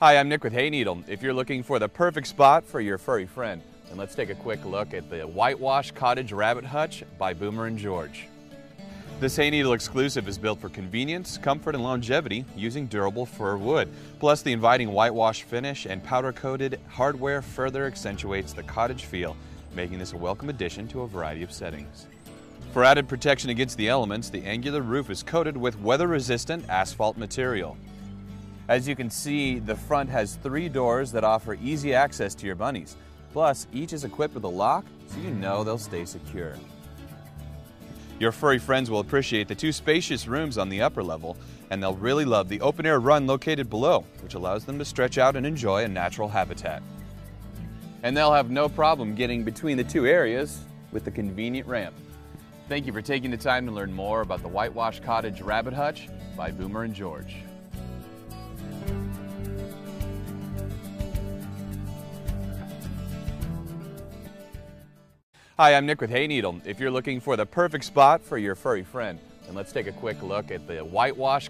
Hi, I'm Nick with Hayneedle. If you're looking for the perfect spot for your furry friend, then let's take a quick look at the Whitewash Cottage Rabbit Hutch by Boomer and George. This Hayneedle exclusive is built for convenience, comfort, and longevity using durable fir wood. Plus, the inviting whitewash finish and powder-coated hardware further accentuates the cottage feel, making this a welcome addition to a variety of settings. For added protection against the elements, the angular roof is coated with weather-resistant asphalt material. As you can see, the front has three doors that offer easy access to your bunnies. Plus, each is equipped with a lock, so you know they'll stay secure. Your furry friends will appreciate the two spacious rooms on the upper level, and they'll really love the open air run located below, which allows them to stretch out and enjoy a natural habitat. And they'll have no problem getting between the two areas with the convenient ramp. Thank you for taking the time to learn more about the Whitewash Cottage Rabbit Hutch by Boomer and George. Hi, I'm Nick with Hayneedle. If you're looking for the perfect spot for your furry friend, then let's take a quick look at the Whitewash